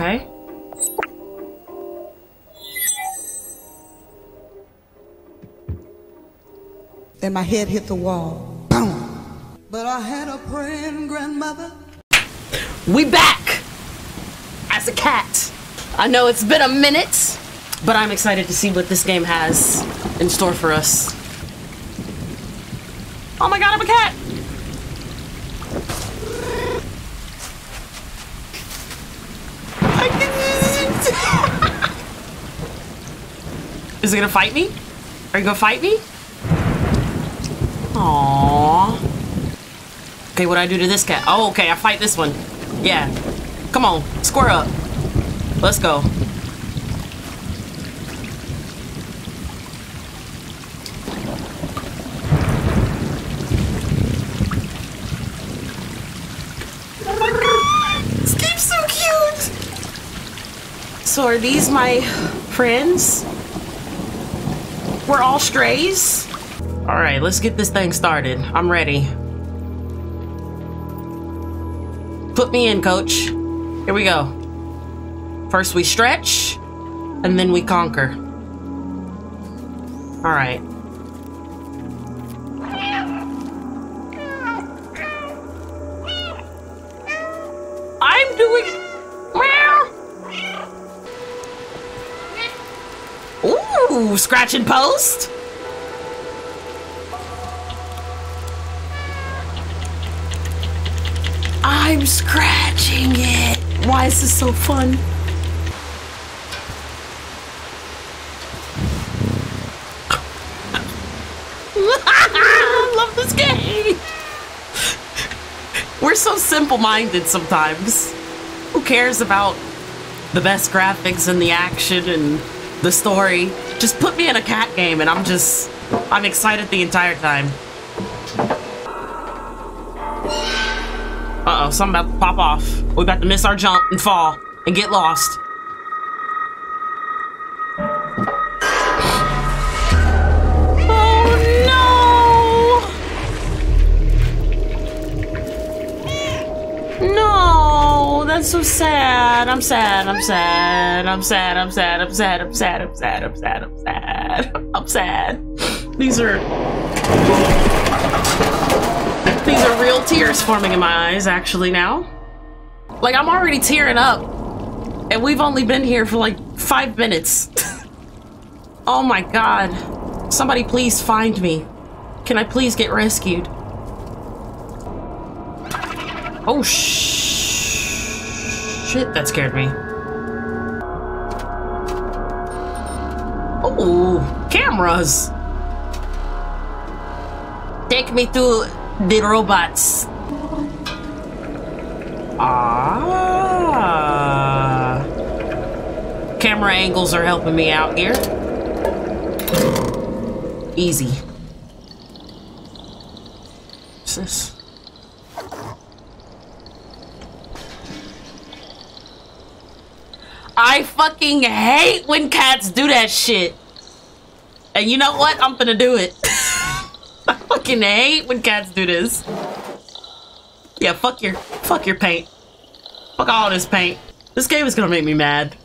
Okay. Then my head hit the wall. Boom. But I had a praying grandmother. We back as a cat. I know it's been a minute, but I'm excited to see what this game has in store for us. Oh my god, I'm a cat! Is it gonna fight me? Are you gonna fight me? Aww. Okay, what do I do to this cat? Oh, okay, I fight this one. Yeah. Come on, square up. Let's go. So are these my friends? We're all strays? Alright, let's get this thing started. I'm ready. Put me in, coach. Here we go. First we stretch, and then we conquer. Alright. I'm Ooh, scratch and post. I'm scratching it. Why is this so fun? I love this game. We're so simple-minded sometimes. Who cares about the best graphics and the action and the story? Just put me in a cat game and I'm just I'm excited the entire time. Uh-oh, something about to pop off. We about to miss our jump and fall and get lost. That's so sad. I'm sad. I'm sad. I'm sad. I'm sad. I'm sad. I'm sad. I'm sad. I'm sad. I'm sad. I'm sad. These are these are real tears forming in my eyes, actually, now. Like, I'm already tearing up. And we've only been here for like five minutes. oh my god. Somebody please find me. Can I please get rescued? Oh, sh shit, that scared me. Oh, cameras. Take me to the robots. Ah. Camera angles are helping me out here. Easy. What's this? I fucking hate when cats do that shit. And you know what? I'm gonna do it. I fucking hate when cats do this. Yeah, fuck your fuck your paint. Fuck all this paint. This game is gonna make me mad.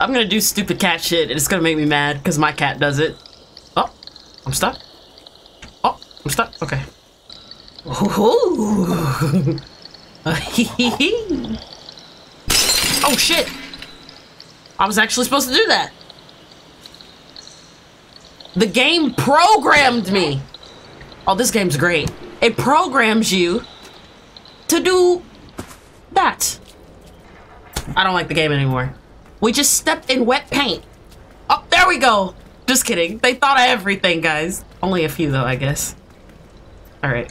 I'm gonna do stupid cat shit and it's gonna make me mad because my cat does it. Oh, I'm stuck. Oh, I'm stuck. Okay. oh shit. I was actually supposed to do that. The game programmed me. Oh, this game's great. It programs you to do that. I don't like the game anymore. We just stepped in wet paint. Oh, there we go. Just kidding. They thought of everything, guys. Only a few, though, I guess. All right.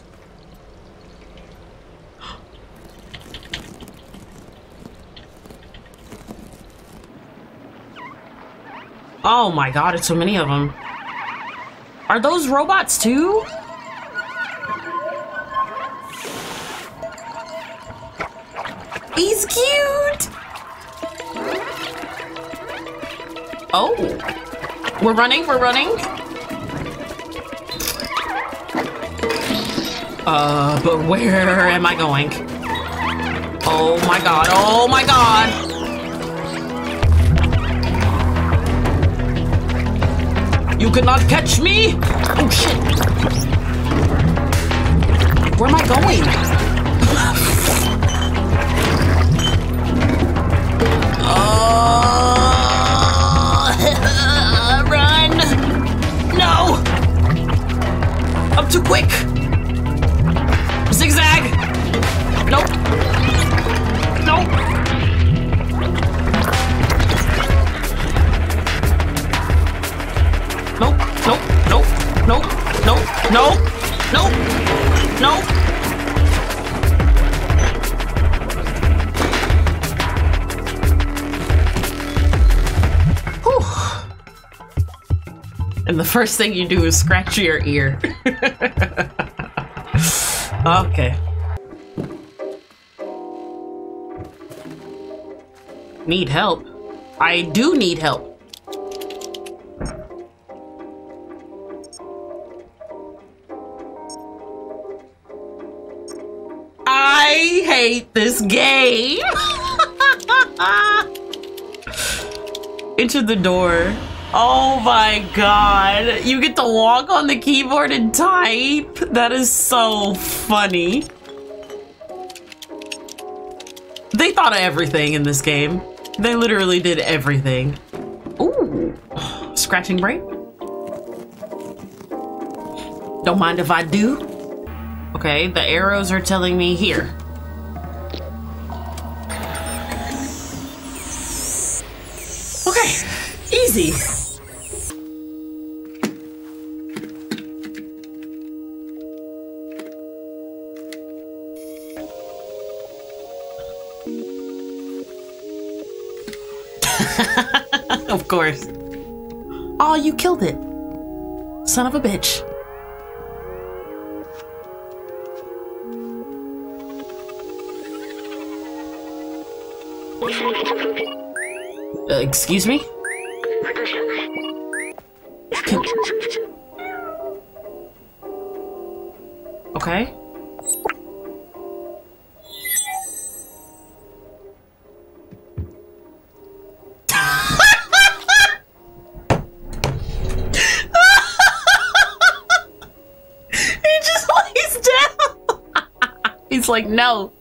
Oh my god, it's so many of them. Are those robots too? He's cute! Oh. We're running, we're running. Uh, but where am I going? Oh my god, oh my god! You cannot catch me! Oh shit! Where am I going? oh, run! No! I'm too quick! Zigzag! Nope. Nope, nope, nope, nope, nope, nope, nope. Whew. And the first thing you do is scratch your ear. okay. Need help? I do need help. Hate this game. Into the door. Oh my god. You get to walk on the keyboard and type. That is so funny. They thought of everything in this game. They literally did everything. Ooh. Scratching break. Don't mind if I do. Okay, the arrows are telling me here. of course. Oh, you killed it. Son of a bitch. Uh, excuse me? Like, no,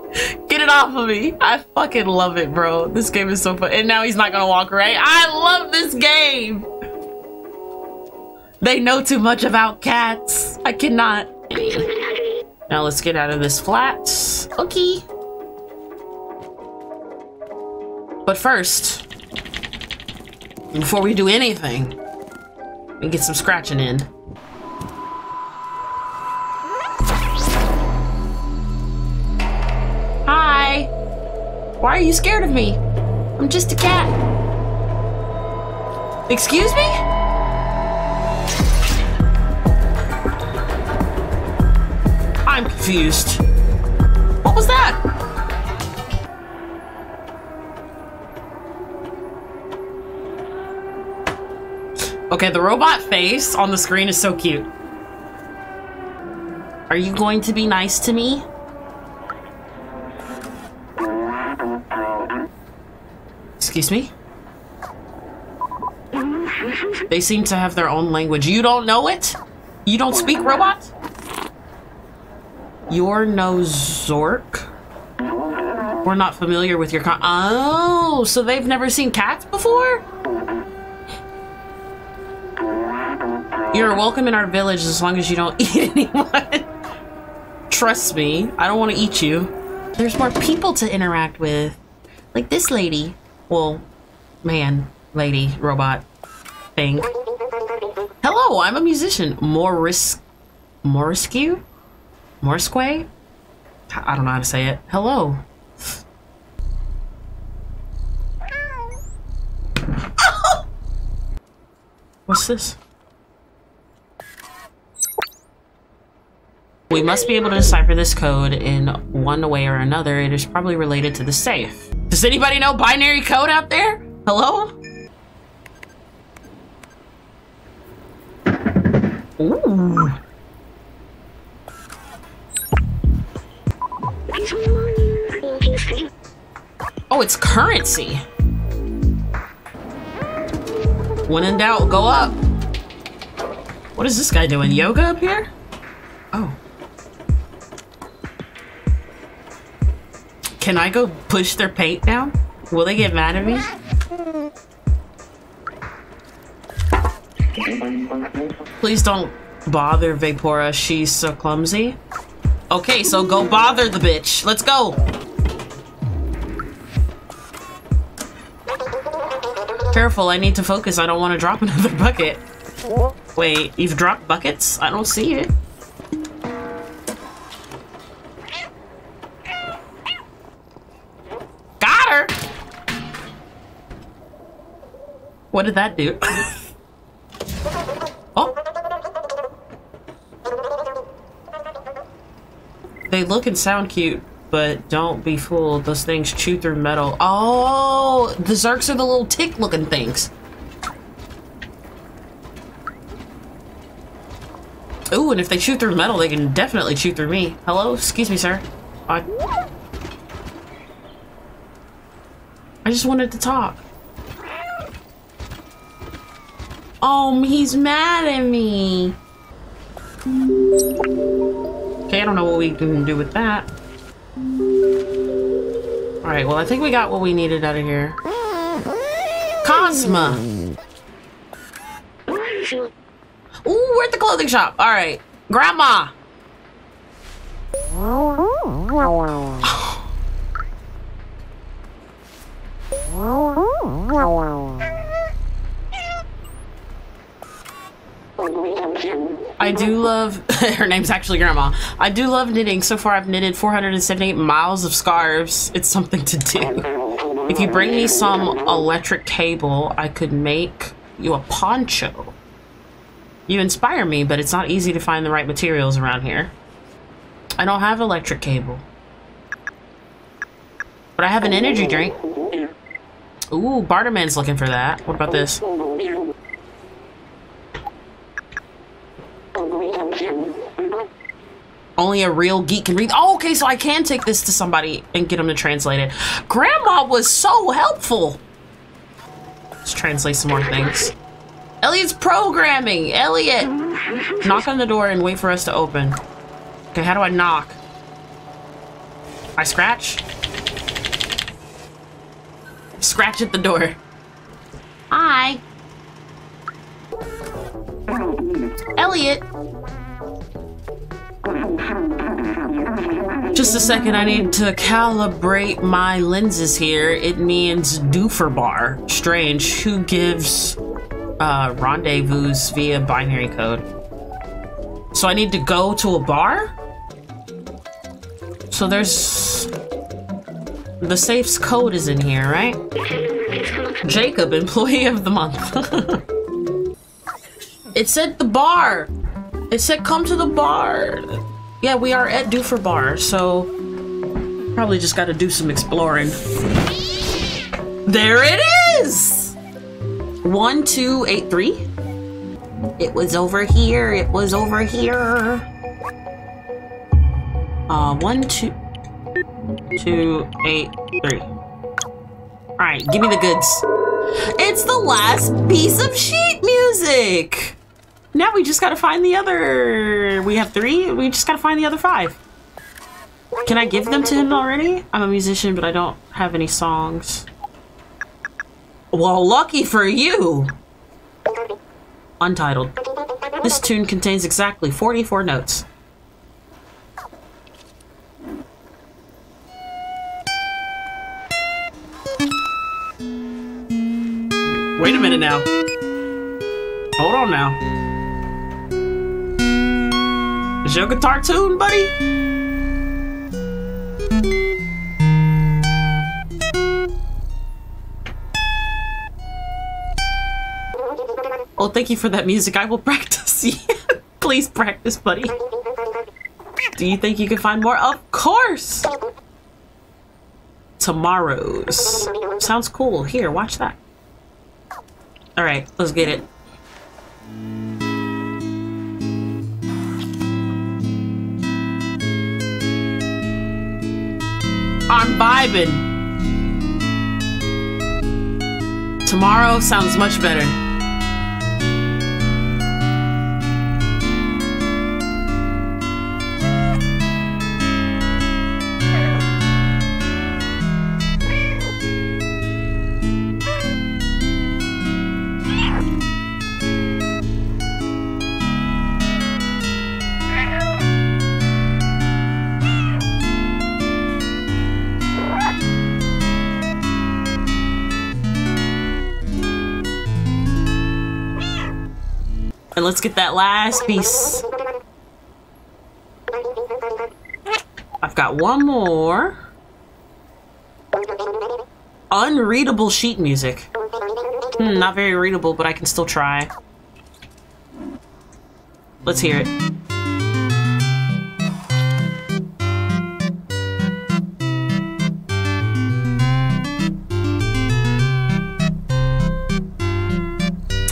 get it off of me. I fucking love it, bro. This game is so fun. And now he's not gonna walk right. I love this game. They know too much about cats. I cannot. Now let's get out of this flat. Okay. But first, before we do anything, we get some scratching in. Why are you scared of me? I'm just a cat. Excuse me? I'm confused. What was that? Okay, the robot face on the screen is so cute. Are you going to be nice to me? Excuse me? They seem to have their own language. You don't know it? You don't speak robot? You're no Zork? We're not familiar with your con- Oh, so they've never seen cats before? You're welcome in our village as long as you don't eat anyone. Trust me, I don't want to eat you. There's more people to interact with. Like this lady. Well, man, lady, robot thing. Hello, I'm a musician. Morris... Morisque? Morisque? I don't know how to say it. Hello. What's this? We must be able to decipher this code in one way or another. It is probably related to the safe. Does anybody know binary code out there? Hello? Ooh. Oh, it's currency. When in doubt, go up. What is this guy doing? Yoga up here? Can I go push their paint down? Will they get mad at me? Please don't bother Vapora. She's so clumsy. Okay, so go bother the bitch. Let's go. Careful, I need to focus. I don't want to drop another bucket. Wait, you've dropped buckets? I don't see it. What did that do? oh! They look and sound cute, but don't be fooled. Those things chew through metal. Oh! The Zurks are the little tick-looking things. Ooh, and if they chew through metal, they can definitely chew through me. Hello? Excuse me, sir. I... I just wanted to talk. Oh, he's mad at me. Okay, I don't know what we can do with that. Alright, well, I think we got what we needed out of here. Cosma! Ooh, we're at the clothing shop. Alright. Grandma! I do love, her name's actually Grandma. I do love knitting. So far I've knitted 478 miles of scarves. It's something to do. If you bring me some electric cable, I could make you a poncho. You inspire me, but it's not easy to find the right materials around here. I don't have electric cable. But I have an energy drink. Ooh, Barterman's looking for that. What about this? Only a real geek can read. Oh, okay, so I can take this to somebody and get them to translate it. Grandma was so helpful. Let's translate some more things. Elliot's programming. Elliot. Knock on the door and wait for us to open. Okay, how do I knock? I scratch? Scratch at the door. Hi. Elliot. Just a second, I need to calibrate my lenses here. It means Dufer bar. Strange. Who gives uh, rendezvous via binary code? So I need to go to a bar? So there's... The safe's code is in here, right? Jacob, employee of the month. it said the bar. It said come to the bar. Yeah, we are at Dufer Bar, so probably just gotta do some exploring. There it is! 1283. It was over here. It was over here. Uh, one, two, two, eight, three. All right, give me the goods. It's the last piece of sheet music. Now we just gotta find the other... We have three? We just gotta find the other five. Can I give them to him already? I'm a musician, but I don't have any songs. Well, lucky for you! Untitled. This tune contains exactly 44 notes. Wait a minute now. Hold on now. Is your guitar tuned, buddy? Oh, thank you for that music. I will practice. Please practice, buddy. Do you think you can find more? Of course! Tomorrows. Sounds cool. Here, watch that. Alright, let's get it. I'm vibing. Tomorrow sounds much better. Let's get that last piece. I've got one more. Unreadable sheet music. Hmm, not very readable, but I can still try. Let's hear it.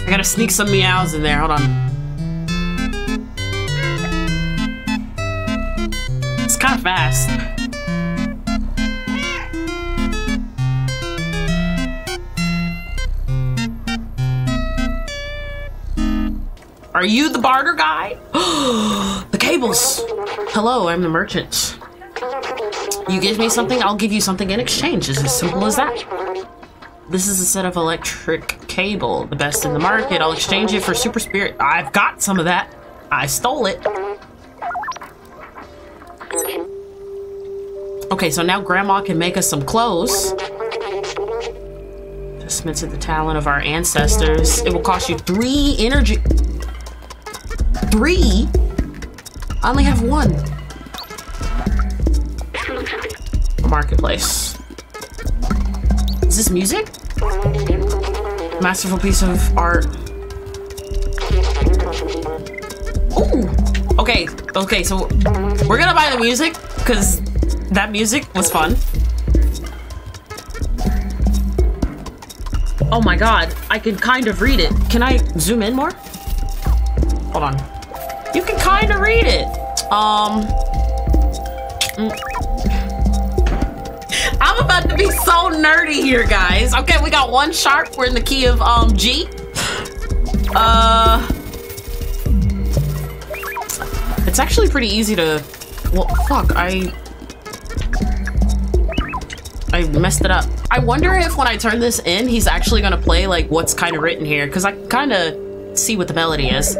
I gotta sneak some meows in there. Hold on. Kind of fast. Are you the barter guy? the cables. Hello, I'm the merchant. You give me something, I'll give you something in exchange. It's as simple as that. This is a set of electric cable, the best in the market. I'll exchange it for super spirit. I've got some of that. I stole it. Okay, so now grandma can make us some clothes. Testament to the talent of our ancestors. It will cost you three energy. Three? I only have one. Marketplace. Is this music? Masterful piece of art. Ooh. Okay, okay, so we're gonna buy the music because that music was fun. Oh my god, I can kind of read it. Can I zoom in more? Hold on. You can kind of read it. Um. mm. I'm about to be so nerdy here, guys. Okay, we got one sharp. We're in the key of um G. Uh. It's actually pretty easy to. Well, fuck. I. I messed it up. I wonder if when I turn this in, he's actually gonna play like what's kind of written here, because I kind of see what the melody is.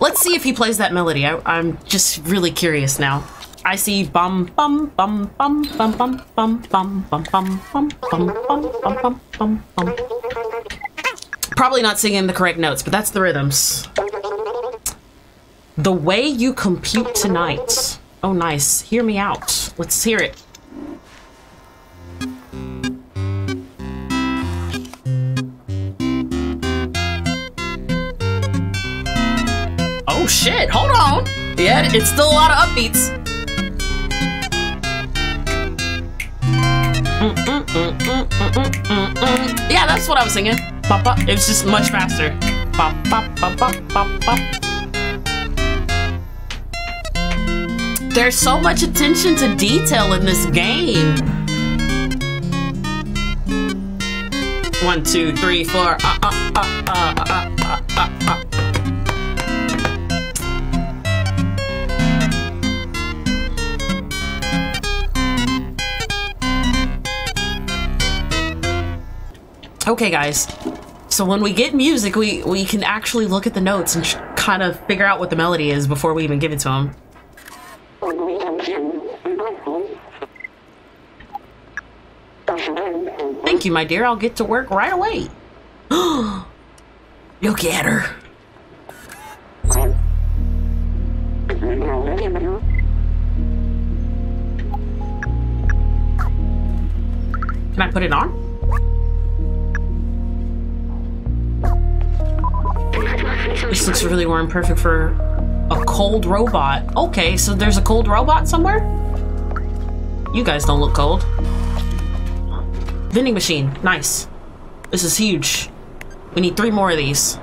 Let's see if he plays that melody. I, I'm just really curious now. I see bum bum bum bum bum bum bum bum bum bum bum bum bum bum bum bum bum. Probably not singing the correct notes, but that's the rhythms. The way you compute tonight. Oh, nice. Hear me out. Let's hear it. Oh shit, hold on. Yeah, it's still a lot of upbeats. Mm, mm, mm, mm, mm, mm, mm, mm. Yeah, that's what I was singing. Bop, bop. It was just much faster. There's so much attention to detail in this game. One, two, three, four. Uh, uh, uh, Okay, guys. So when we get music, we we can actually look at the notes and kind of figure out what the melody is before we even give it to him. Thank you, my dear. I'll get to work right away. Look at her. Can I put it on? This looks really warm, perfect for a cold robot. Okay, so there's a cold robot somewhere? You guys don't look cold. Vending machine, nice. This is huge. We need three more of these.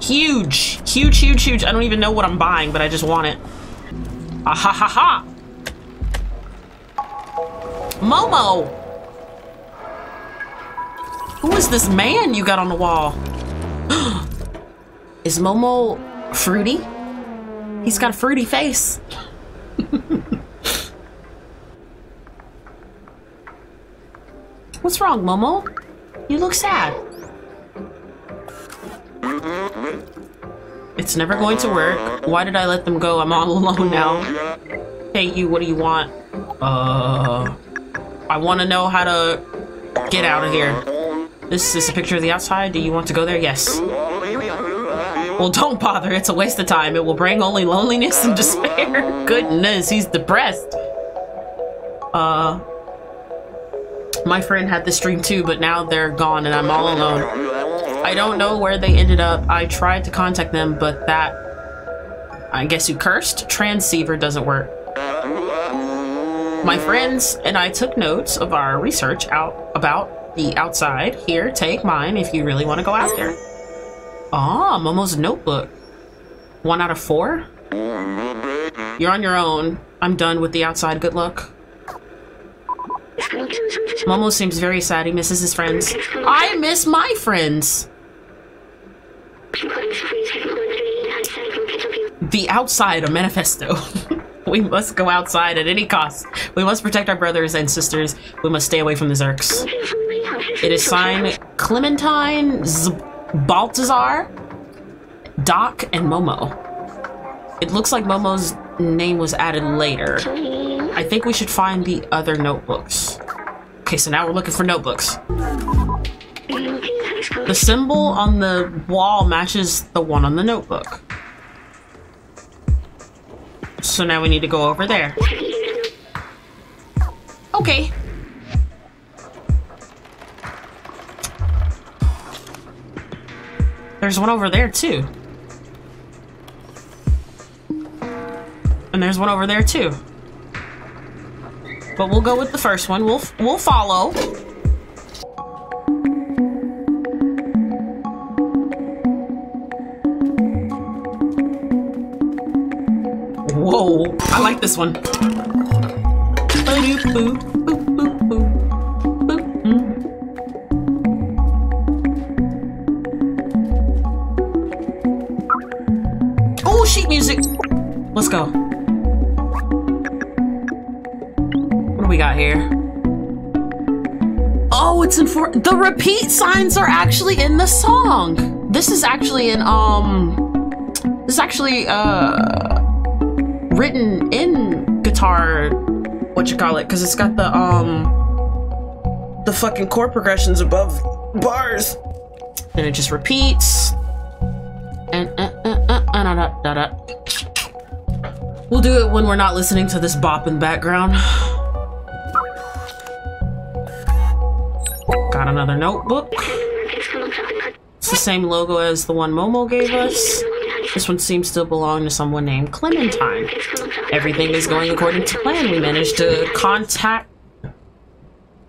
Huge, huge, huge, huge. I don't even know what I'm buying, but I just want it. Ah ha ha ha! Momo! Who is this man you got on the wall? is Momo fruity? He's got a fruity face. What's wrong, Momo? You look sad. It's never going to work. Why did I let them go? I'm all alone now. Hey, you, what do you want? Uh, I want to know how to Get out of here. This is a picture of the outside. Do you want to go there? Yes. Well, don't bother. It's a waste of time. It will bring only loneliness and despair. Goodness, he's depressed. Uh, my friend had this dream too, but now they're gone and I'm all alone. I don't know where they ended up. I tried to contact them, but that, I guess you cursed? Transceiver doesn't work. My friends and I took notes of our research out about the outside. Here, take mine if you really want to go out there. Ah, Momo's notebook. One out of four? You're on your own. I'm done with the outside. Good luck. Momo seems very sad. He misses his friends. I miss my friends. The outside, a manifesto. we must go outside at any cost. We must protect our brothers and sisters. We must stay away from the Zurks. It is signed Clementine Z Baltazar, Doc, and Momo. It looks like Momo's name was added later. I think we should find the other notebooks. Okay, so now we're looking for notebooks. The symbol on the wall matches the one on the notebook. So now we need to go over there. Okay. There's one over there too. And there's one over there too. But we'll go with the first one. We'll we'll follow. Whoa, I like this one. Oh, sheet music. Let's go. What do we got here? Oh, it's in for the repeat signs are actually in the song. This is actually in um this is actually uh written in guitar what you call it because it's got the um the fucking chord progressions above bars. And it just repeats. And uh, uh, uh, uh, da, da, da, da. we'll do it when we're not listening to this bop in the background. Got another notebook. It's the same logo as the one momo gave us this one seems to belong to someone named Clementine. Everything is going according to plan. We managed to contact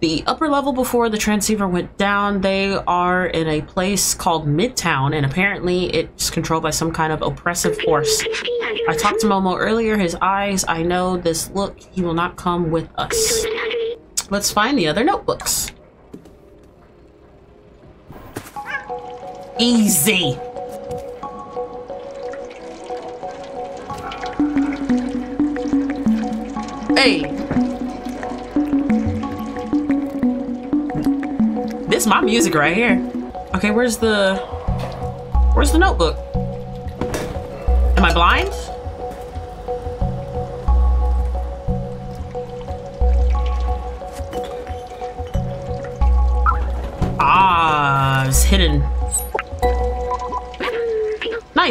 the upper level before the transceiver went down. They are in a place called Midtown, and apparently it's controlled by some kind of oppressive force. I talked to Momo earlier. His eyes, I know this look. He will not come with us. Let's find the other notebooks. Easy. Hey. This my music right here. Okay, where's the... Where's the notebook? Am I blind?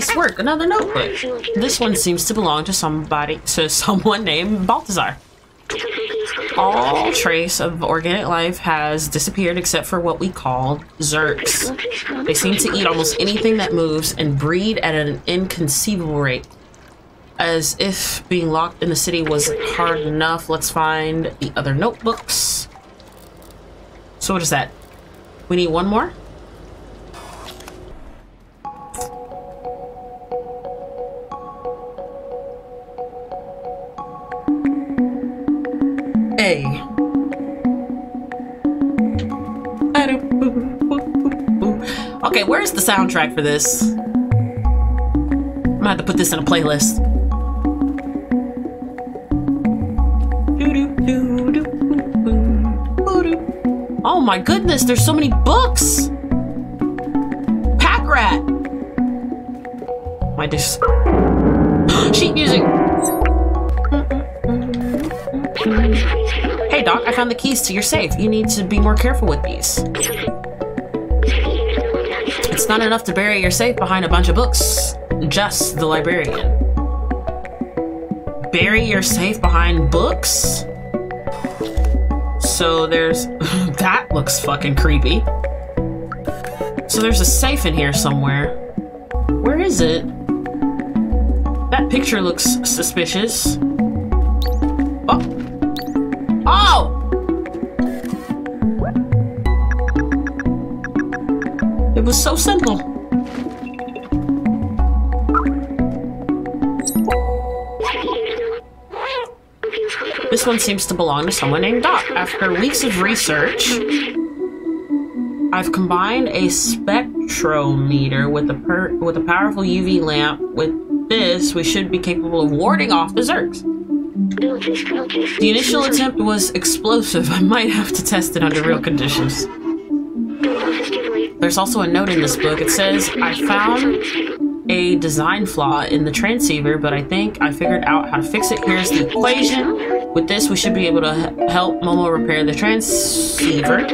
Nice work, another notebook. This one seems to belong to somebody, to someone named Balthazar. All trace of organic life has disappeared except for what we call Zurks. They seem to eat almost anything that moves and breed at an inconceivable rate. As if being locked in the city was hard enough, let's find the other notebooks. So what is that? We need one more? Okay, where's the soundtrack for this? I'm gonna have to put this in a playlist. Oh my goodness, there's so many books! Pack rat! My dis- Sheet music! Hey, Doc, I found the keys to your safe. You need to be more careful with these. It's not enough to bury your safe behind a bunch of books. Just the librarian. Bury your safe behind books? So there's... that looks fucking creepy. So there's a safe in here somewhere. Where is it? That picture looks suspicious. Oh! Oh! Was so simple. This one seems to belong to someone named Doc. After weeks of research, I've combined a spectrometer with a with a powerful UV lamp. With this, we should be capable of warding off Zurks. The initial attempt was explosive. I might have to test it under real conditions. There's also a note in this book. It says, I found a design flaw in the transceiver, but I think I figured out how to fix it. Here's the equation. With this, we should be able to help Momo repair the transceiver.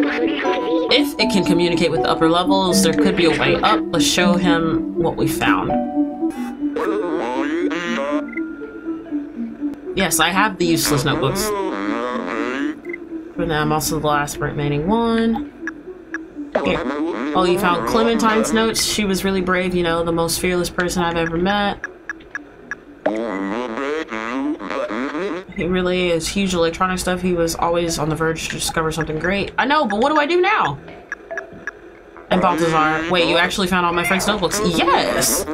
If it can communicate with the upper levels, there could be a way up. Let's show him what we found. Yes, I have the useless notebooks. For now, I'm also the last remaining one. Here. Oh, you found Clementine's notes? She was really brave, you know, the most fearless person I've ever met. He really is huge electronic stuff. He was always on the verge to discover something great. I know, but what do I do now? And Balthazar, wait, you actually found all my friend's notebooks? Yes!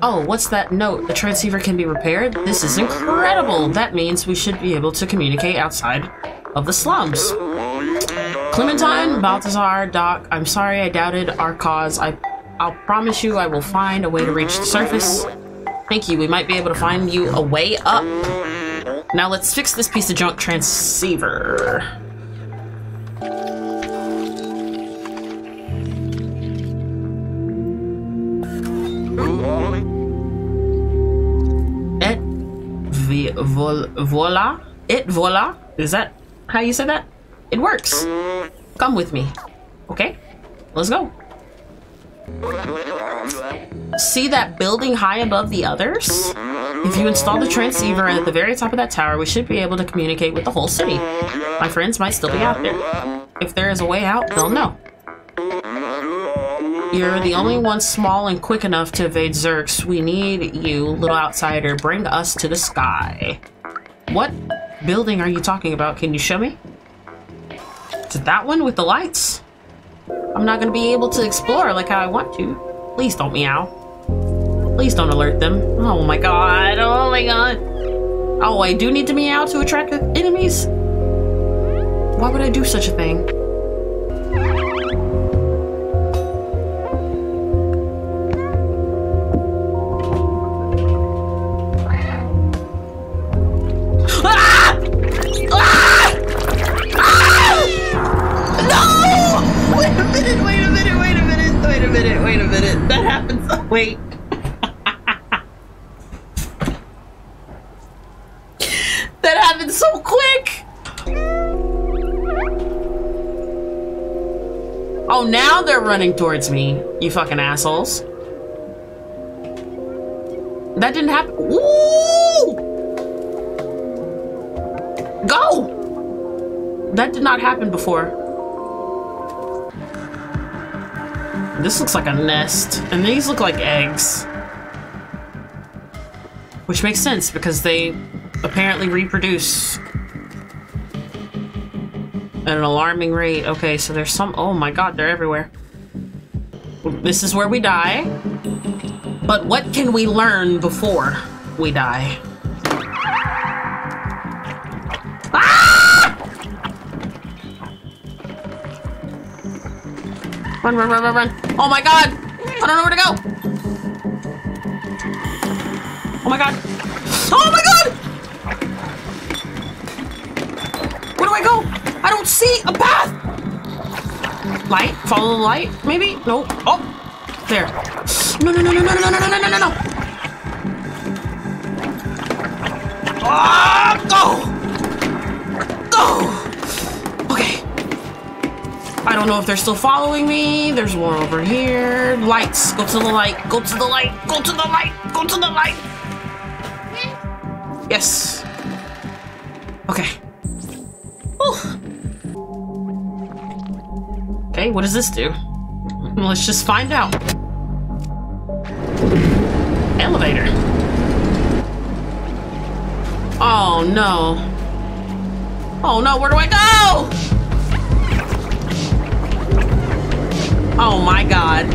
Oh, what's that note? The transceiver can be repaired? This is incredible! That means we should be able to communicate outside of the slums. Clementine, Balthazar, Doc, I'm sorry I doubted our cause. I, I'll promise you I will find a way to reach the surface. Thank you, we might be able to find you a way up. Now let's fix this piece of junk transceiver. Et voila? It voila? Is that how you say that? It works. Come with me. Okay? Let's go. See that building high above the others? If you install the transceiver at the very top of that tower, we should be able to communicate with the whole city. My friends might still be out there. If there is a way out, they'll know. You're the only one small and quick enough to evade Zurks. We need you, little outsider. Bring us to the sky. What building are you talking about? Can you show me? It that one with the lights? I'm not gonna be able to explore like how I want to. Please don't meow. Please don't alert them. Oh my god, oh my god. Oh, I do need to meow to attract enemies? Why would I do such a thing? wait a minute, wait a minute. That happens. Wait. that happened so quick. Oh, now they're running towards me, you fucking assholes. That didn't happen. Ooh! Go! That did not happen before. This looks like a nest, and these look like eggs. Which makes sense, because they apparently reproduce at an alarming rate. Okay, so there's some- oh my god, they're everywhere. This is where we die. But what can we learn before we die? Run, run, run, run, run. Oh my god! I don't know where to go! Oh my god! Oh my god! Where do I go? I don't see a path! Light? Follow the light? Maybe? No. Oh! There. No, no, no, no, no, no, no, no, no, no, no! Ah! Go! Go! I don't know if they're still following me. There's one over here. Lights. Go to the light. Go to the light. Go to the light. Go to the light. Yes. Okay. Whew. Okay, what does this do? Let's just find out. Elevator. Oh no. Oh no, where do I go? Oh my god.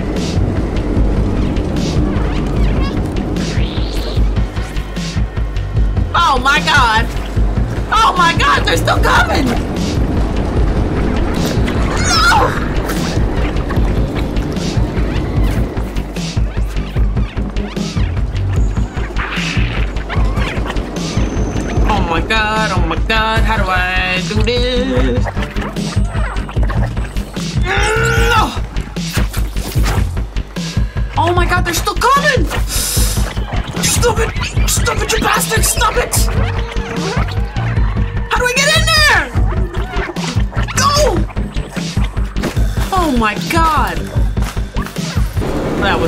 Oh my god. Oh my god, they're still coming.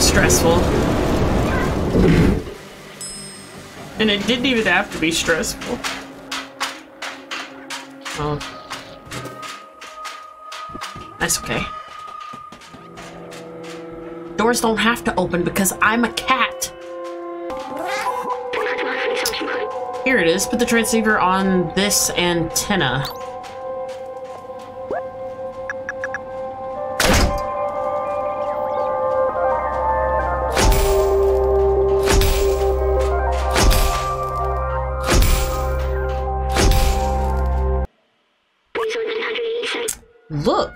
Stressful. And it didn't even have to be stressful. Oh. That's okay. Doors don't have to open because I'm a cat. Here it is. Put the transceiver on this antenna.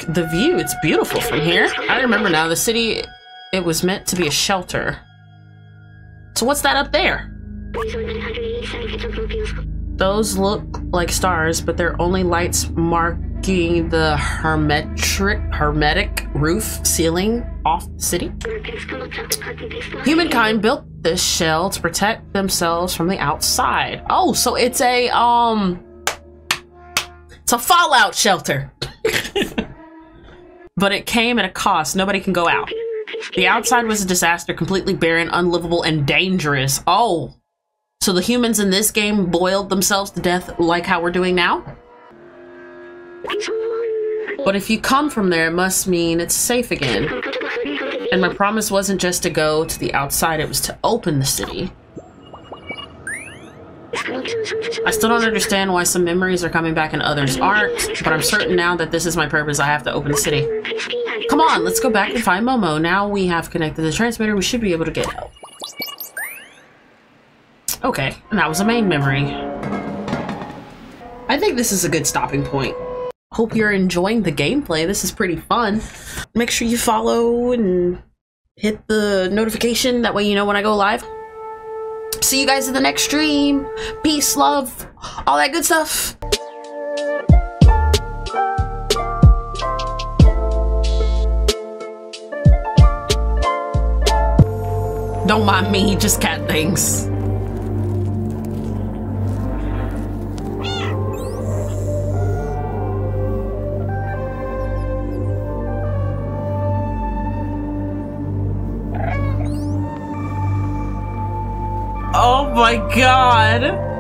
The view. It's beautiful from here. I remember now. The city, it was meant to be a shelter. So what's that up there? Those look like stars, but they're only lights marking the hermetic hermetic roof sealing off the city. Humankind built this shell to protect themselves from the outside. Oh, so it's a um it's a fallout shelter. but it came at a cost. Nobody can go out. The outside was a disaster, completely barren, unlivable, and dangerous. Oh. So the humans in this game boiled themselves to death like how we're doing now? But if you come from there, it must mean it's safe again. And my promise wasn't just to go to the outside, it was to open the city. I still don't understand why some memories are coming back and others aren't, but I'm certain now that this is my purpose. I have to open the city. Come on, let's go back and find Momo. Now we have connected the transmitter, we should be able to get help. Okay, and that was a main memory. I think this is a good stopping point. Hope you're enjoying the gameplay. This is pretty fun. Make sure you follow and hit the notification. That way you know when I go live. See you guys in the next stream. Peace, love, all that good stuff. Don't mind me, just cat things. My god.